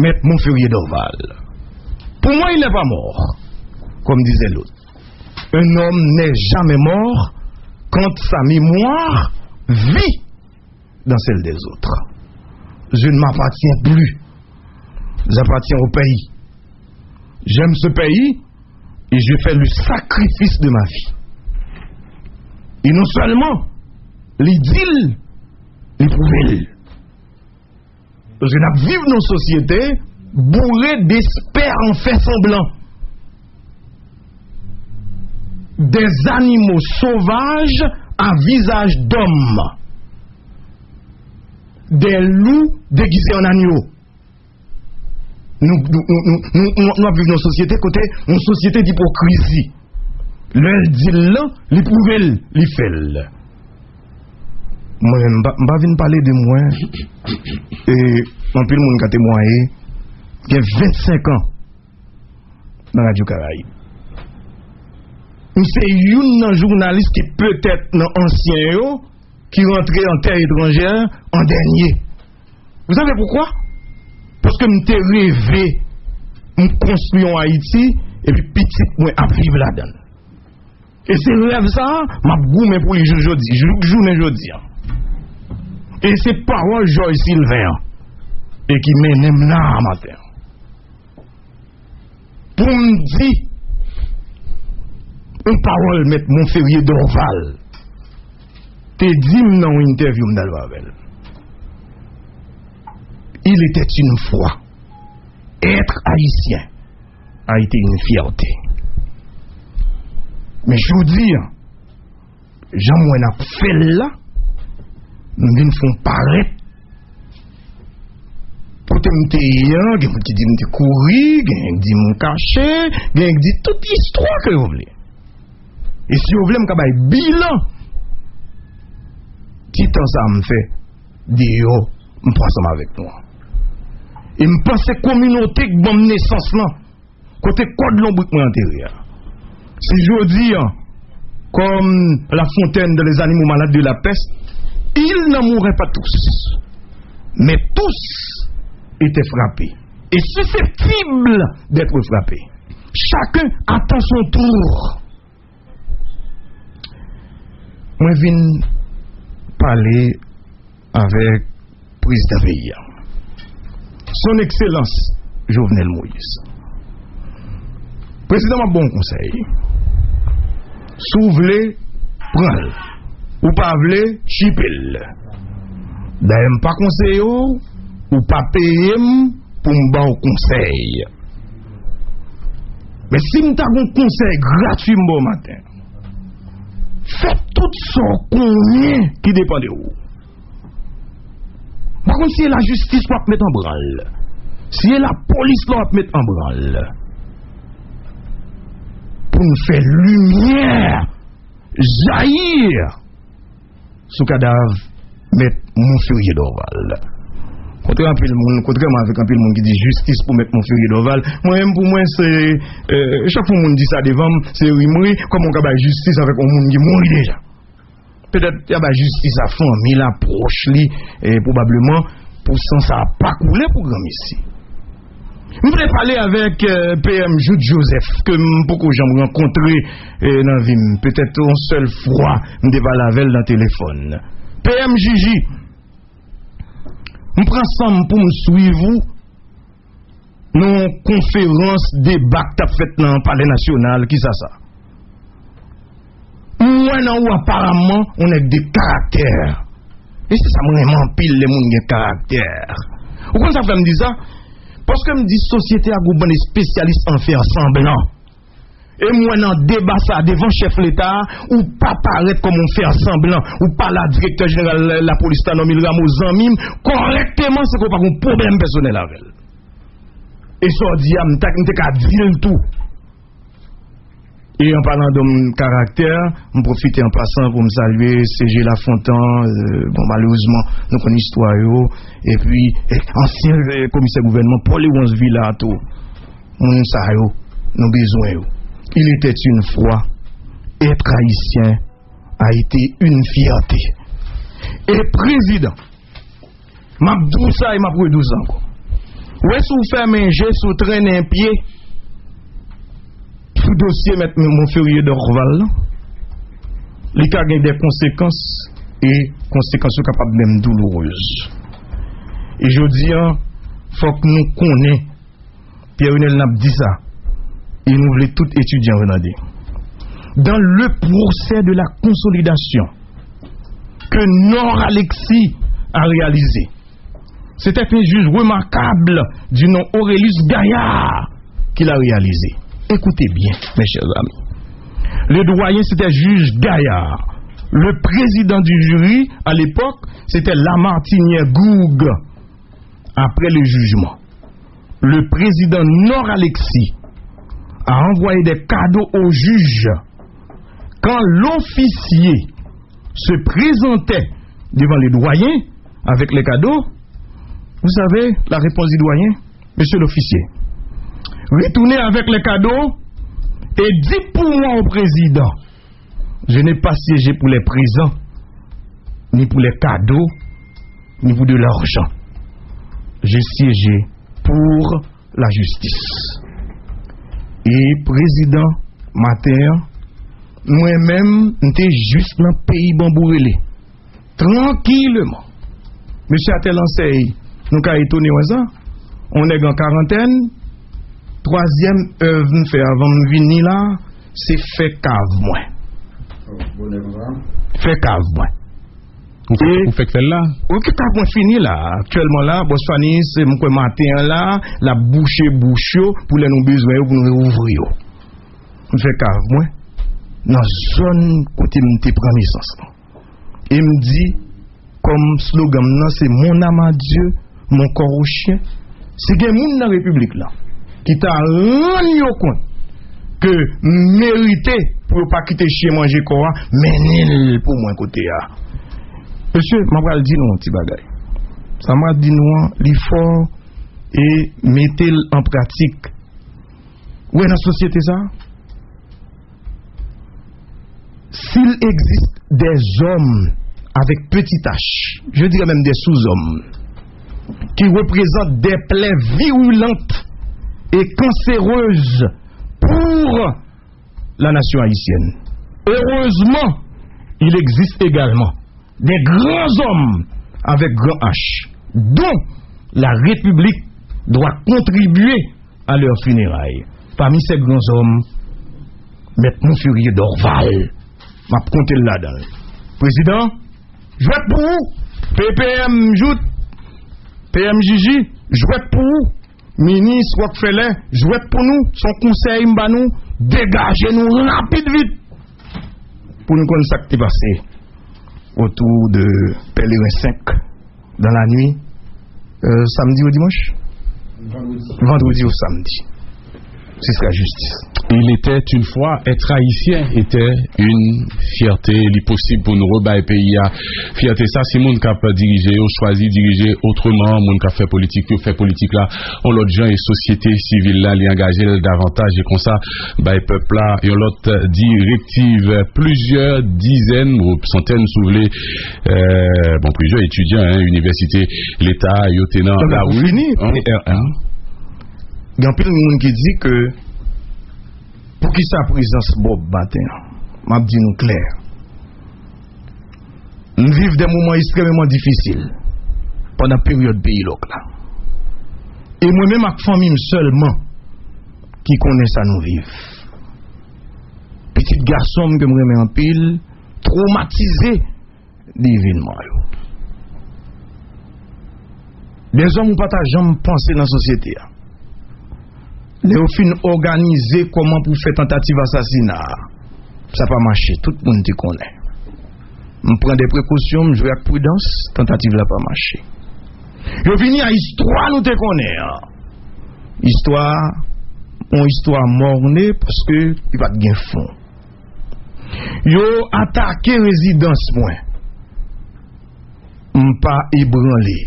Maître Montferrier d'Orval. Pour moi, il n'est pas mort, comme disait l'autre. Un homme n'est jamais mort quand sa mémoire vit dans celle des autres. Je ne m'appartiens plus. J'appartiens au pays. J'aime ce pays et je fais le sacrifice de ma vie. Et non seulement les deals, les pouvelles. Parce que nous vivons dans une société bourrée d'espères en fait semblant. Des animaux sauvages à visage d'homme. Des loups déguisés en agneaux. Nous, vivons dans une société côté une société d'hypocrisie. Le dit les pouvelles, les fait. Moi, je ne vais pas parler de moi. Et en plus, y a 25 ans dans Radio Caraïbe. C'est une journaliste qui peut-être dans ancien yo, qui rentrait en terre étrangère en dernier. Vous savez pourquoi? Parce que je rêvé, je construis en Haïti, et puis petit, à vivre là-dedans. Et c'est rêve ça, m'a goumé pour les jours aujourd'hui. Et c'est parole Joy Sylvain, et qui mène là matin. Pour me dire, une parole, mettre mon ferrier d'Orval, te dit dans une interview m'dalvavel. Il était une fois, être haïtien a été une fierté. Mais je vous dis, Jean-Mouen a fait là, nou vin foun paret. Pote mte yon, gen mte di mte kouri, gen di mwen kache, gen di tout istwa ke yo vle. E si yo vle mkabay bilan, titan sa mfe, di yo mpwansam avek mwa. E mpwanse kominote k bom nesans lan, kote kod lon bouk mwen anterya. Si jodi an, kom la fonten de les animaux malades de la peste, ils n'en mourraient pas tous. Mais tous étaient frappés. Et susceptibles d'être frappés. Chacun attend son tour. Moi, je viens parler avec le président pays. Son Excellence Jovenel Moïse. Président m'a bon conseil. Souvle, prends ou pa vle, chipil. Da yon pa konseyo, ou pa peyem pou mba ou konsey. Men si mta kon konsey gratu mbo maten, fè tout son konye ki depan de ou. Par kon si e la justis wap met an bral, si e la polis wap met an bral, pou nou fè lumiè, jayir, sou kadav met moun furye doval. Kontreman avèk anpil moun ki di justice pou met moun furye doval, mwen m pou mwen se, euh, chak pou moun di sa devan, se yi mouri, kom moun kabay justice avèk moun ki mouri deja. Petèt yabay justice a fon, mi la proche li, eh, e, probableman, pou san sa pa koule pou gram isi. Mwen pre pale avek euh, PM Jout Joseph Ke mwen poko jan mwen kontre eh, nan vim Petet an sel fwa mwen deva lavel nan telefon PM Jiji Mwen pren sam pou mwen suivou Non konferans debak tap fet nan pale nasyonal Ki sa sa Mwen nan ou aparamman On ek de karakter E se sa mwen eman pil le moun gen karakter Ou kon sa fèm di sa Mwen Paske m di sosyete a gouban de spesyalist an fè an semblan. E mwen an deba sa devan chef l'Etat, ou pa paret kom on fè an semblan, ou pa la direktor general la polis tanom il ramo zanmim, korekteman se ko pa kon problem personel avèl. E so di a m tak m te ka dil tout. E an palan do moun karakter, moun profite an pasan pou m salwe C.G. Lafontan, euh, bon malouzman, nou kon istwa yo, e pi eh, ansyen komise euh, gouvenman, poli wans vila ato, moun sa yo, nou bezwen yo. Il etet un fwa, etre haisyen a ete un fiyate. E prezident, map dousa e map wè dousan ko. Wè sou fè menje, sou trenen piye, sous dossier mon furieux d'Orval Il y a des conséquences et conséquences capables même douloureuses. Et je dis, il hein, faut que nous connaissions, Pierre-Renel n'a dit ça, et nous voulons tout étudier Renadé. Dans le procès de la consolidation que Nord Alexis a réalisé, c'était un juge remarquable du nom Aurélius Gaillard qui l'a réalisé. Écoutez bien, mes chers amis. Le doyen, c'était juge Gaillard. Le président du jury, à l'époque, c'était Lamartinière Goug. Après le jugement, le président Nord Alexis a envoyé des cadeaux au juge. Quand l'officier se présentait devant les doyens avec les cadeaux, vous savez la réponse du doyen Monsieur l'officier, retournez avec les cadeaux et dites pour moi au président, je n'ai pas siégé pour les prisons, ni pour les cadeaux, ni pour de l'argent. J'ai siégé pour la justice. Et président matin, moi-même, j'étais juste dans le pays bambourélé. Tranquillement. Monsieur enseigne nous avons étonné ça. On est en quarantaine. Troasyem euh, ev nou fe avan nou vini la, se fe kav mwen. Fe kav mwen. Ou fek fel la? Ou ki ta kon fini la. Aktuelman la, Bosfani se mwen kwen maten la, la bouchè bouchè yo, pou lè nou bezwen yo, pou nou reouvri yo. Mwen fek av mwen, nan zon kote mwen te pran lisans la. E mwen di, kom slogan nan se, mon ama Diyo, mon kor ou chien, se gen moun nan republik la. Qui t'a rendu compte que mérité pour pas quitter chien manger quoi, mais pour moi côté là. Monsieur, m'a pas dit non petit bagay. Ça m'a dit non, l'effort et mettez en pratique. Où est la société ça? S'il existe des hommes avec petit h, je dirais même des sous-hommes, qui représente des plaies virulentes et cancéreuses pour la nation haïtienne. Heureusement, il existe également des grands hommes avec grand H, dont la République doit contribuer à leur funérailles. Parmi ces grands hommes, M. Montfurier d'Orval, m'a compté là-dedans. Président, je pour vous. PPM joute PMJJ, jouet pour vous. Ministre Rockefeller, jouet pour nous. Son conseil m'a nous, dégagez-nous rapide vite. Pour nous connaître ce qui passé autour de Pèlerin 5 dans la nuit, euh, samedi ou dimanche? Vendredi. Vendredi ou samedi. Ce sera justice. Il était une fois, être haïtien était une fierté, il est possible pour nous rebailler pays à fierté. Ça, c'est monde qui a dirigé, on choisi diriger autrement, monde qui a fait politique, qui fait politique là, on l'autre gens et société civile là, les engager davantage et comme ça, bah, peuple là, et l'autre directive, plusieurs dizaines ou centaines soulevées, euh, bon, plusieurs étudiants, hein, université, l'État, tenant, là, oui. Hein, hein? Il y a plein de monde qui dit que pour qui sa présence Bob matin, m'a dit nous clair. Nous vivons des moments extrêmement difficiles pendant la période pays là. Et moi-même, ma famille seulement qui connaît ça nous vivre. Petit garçon que me remet en pile, traumatisé d'événements. Des hommes qui pas jamais pensé dans la société. Le ou fin organize koman pou fè tentative asasina. Sa pa mache, tout moun di konen. M pren de prekousyon, m jwe ak prudans, tentative la pa mache. Yo vini a histwa nou te konen. Histwa, on histwa morne, paske y pat gen fon. Yo atake rezidans mwen. M pa e branle.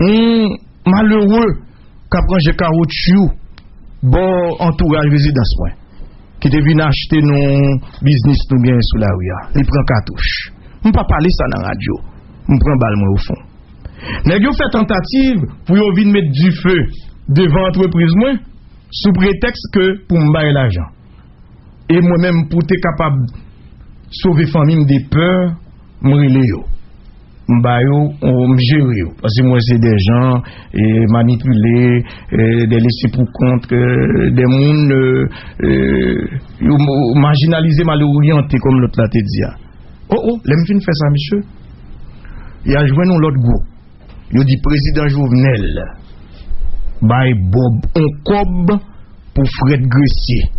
M malewe kapran je karout chou bon entourage résidence point qui te vient acheter nos business nous bien sous la rue il prend cartouche. On pas parler ça dans radio. On prend balle moi au fond. Nèg yo fait tentative pour yo venir mettre du feu devant entreprise moi sous prétexte que pour me l'argent. Et moi-même pour être capable sauver famille des peurs me yo. mbayo mjere yo. Asi mwen se de jan e manipule, e de lese pou kont, de moun e, yo marginalize malo oryante kom lot la te diya. Oh oh, lem fin fè sa miche. Ya jwen nou lot gwo. Yo di prezident Jouvenel bay Bob on kob pou Fred Gressier.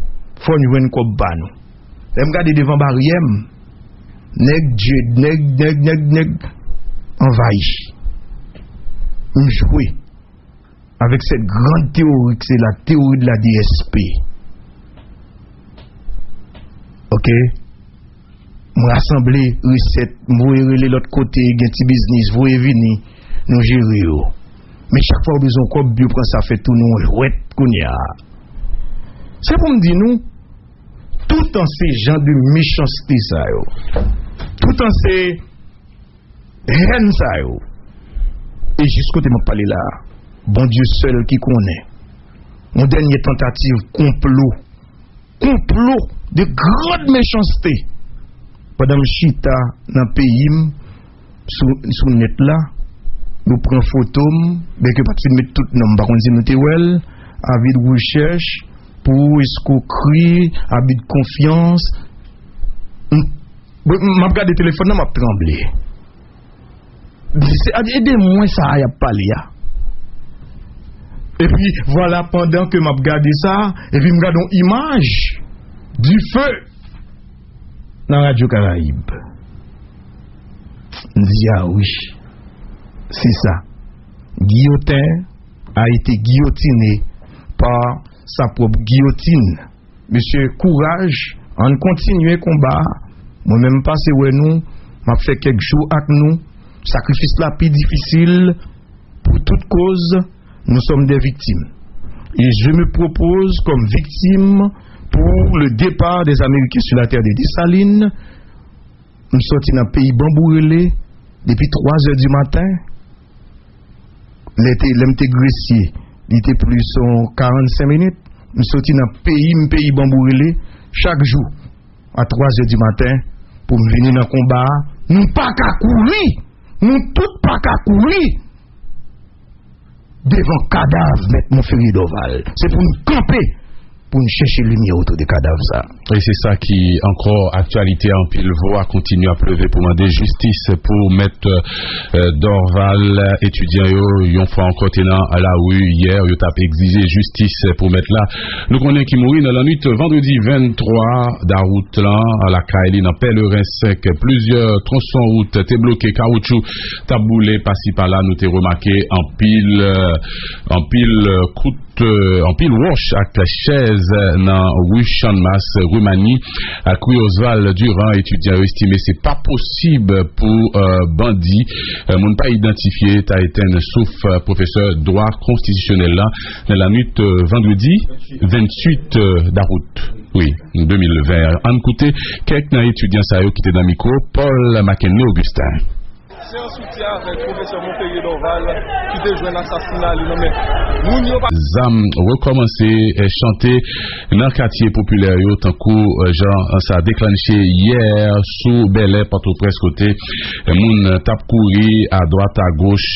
Fon jwen kob ba nou. Lem gade devan bariyem. Neg, neg, neg, neg, neg. Envahi. On jouer avec cette grande théorie que c'est la théorie de la DSP. OK? Moi rassembler recette, moi de l'autre côté, petit business, vous venir nous gérer. Mais chaque fois besoin comme bio prend ça fait tout nous jouet kounya. C'est pour me dire nous tout en ces gens de méchanceté ça tout en ces ren sa yo. E jis kote mwen pale la, bon Diyo sel ki konen, mwen denye tentative complot, complot de grode méchanceté, padan mwen chita nan peyim, sou, sou net la, mwen pren fotom, beke pati mwen tout nan baron zinote wel, avid wichèche, pou eskokri, avid konfians, mwen ap gade telefon nan mwen tremble. Ede mwen sa a yap pale ya. E pi, wala, pandan ke map gade sa, e pi m gade yon imaj di fe nan Radio Karaib. Ndi ya wish. Se sa. Guillotin a ite guillotine par sa prop guillotine. Monsye, kouraj, an kontinue komba. Mwen men pase we nou, map fe kek jou ak nou, sacrifice la plus difficile pour toute cause nous sommes des victimes et je me propose comme victime pour le départ des Américains sur la terre des Dessalines nous sommes dans un pays bambourelé depuis 3 heures du matin l'été gressier il était plus en 45 minutes nous sommes dans un pays bambourelé chaque jour à 3 heures du matin pour venir dans le combat. Nous pas qu'à courir. Nous tous pas qu'à courir. Devant cadavre, mon ferry d'oval. C'est pour nous camper pour nous chercher lumière autour des cadavres. Et c'est ça qui, encore, actualité en pile voix, continue à pleuver pour demander justice pour mettre euh, Dorval, étudiant, yon fois encore à la rue hier, yon tap exigé justice pour mettre là. Nous connaissons qui mourit dans la nuit vendredi 23 d'août à la Kaili, dans pèlerin sec, plusieurs tronçons route, t'es bloqué, caoutchouc, taboulé, passé par là, nous t'es remarqué en pile, euh, en pile, euh, coup Euh, en pile wash ak la chaise nan Wishanmas, Roumanie ak Oswald Durand étudiant estimé c'est pas possible pour euh, bandi euh, pas identifié ta eten sauf professeur droit constitutionnel là dans la nuit vendredi 28 d'août oui, 2020. En côté, quelques étudiants qui étaient dans le micro, Paul McKinley Augustin. Se an soutya avèk profesyon Montpellier Dorval ki te jwen asasina li nan men. Zam rekomansi chante nan katye popüler yo tankou euh, jan sa euh, deklanche yer sou belè pato preskote euh, moun tap kouri a doat a goch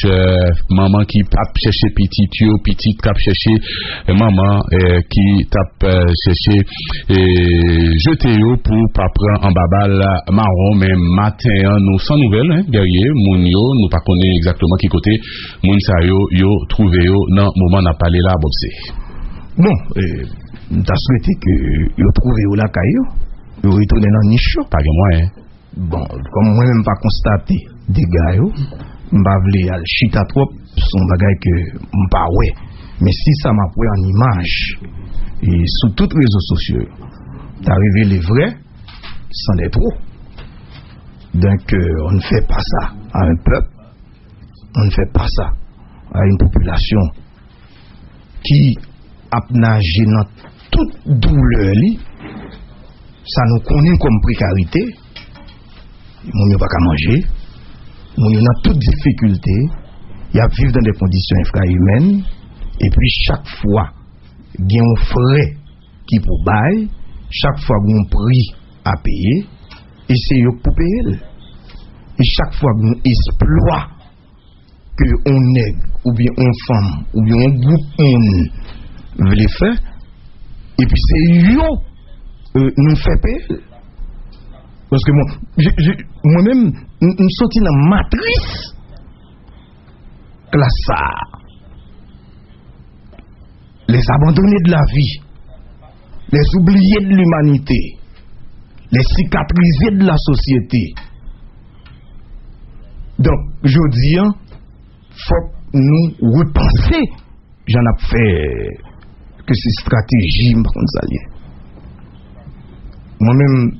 maman ki tap chèche pitit yo pitit tap chèche maman ki tap chèche jete yo pou pa pran an babal maron men maten an nou san nouvel gerye moun yo, nous pas exactement qui côté moun sa yo yo trouvé yo nan moment n'a parlé là bobsé. Bon, euh, t'as souhaité que yo trouvé yo la caillou, yo retourné dans niche pas de moyen. Bon, comme moi même pas constaté dégâts yo, m'pa vle al chita trop son bagay que m'pa ouais. Mais si ça m'a pris en image et sous toutes les réseaux sociaux, t'as révélé vrai sans être trop. Donc, euh, on ne fait pas ça à un peuple, on ne fait pas ça à une population qui a nagé dans toute douleur. Ça nous connaît comme précarité. Nous n'avons pas qu'à manger. Nous avons toute difficulté. y a vivre dans des conditions infrahumaines, et puis chaque fois, il y a un frais qui pour bail, chaque fois qu'il y a un prix à payer, et c'est pour payer. Et chaque fois un exploit que on nègre, ou bien on femme, ou bien un groupe on veut faire, et puis c'est eux euh, nous fait payer. Parce que moi, moi-même, me sens dans la matrice classe. Les abandonnés de la vie, les oubliés de l'humanité, les cicatrisés de la société. Donc, je dis, hein, faut nous repenser. J'en ai fait que ces stratégies, par contre, ça y est. Moi-même,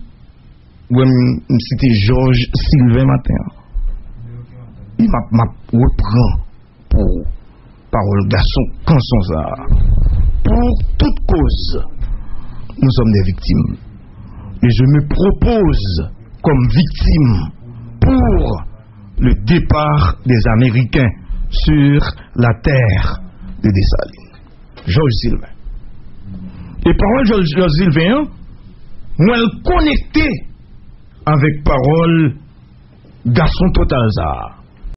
ouais, m- c'était Georges Sylvain Matin. Il m'a reprend pour parole garçon canson ça. Pour toute cause, nous sommes des victimes. Et je me propose comme victime pour le départ des Américains sur la terre de Dessalines. Georges Sylvain. Et parole Georges Sylvain, moi, elle connecté avec parole garçon total ça.